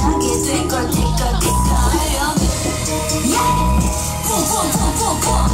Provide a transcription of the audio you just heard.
하게 될걸 될걸 될걸 Yeah! 퐁퐁퐁퐁퐁